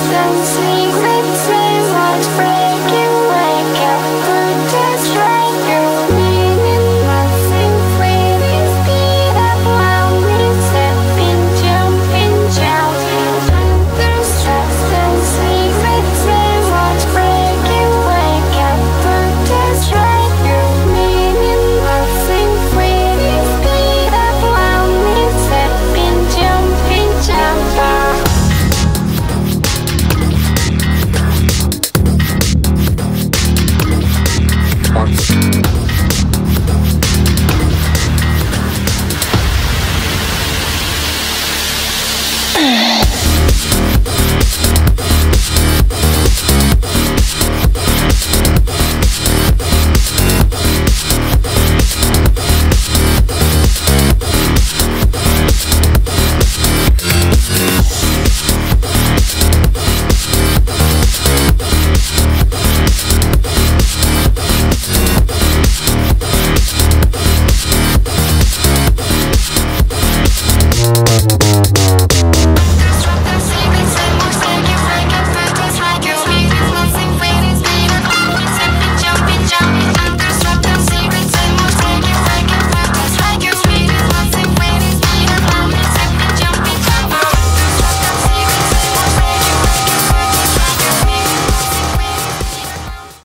distance, secret.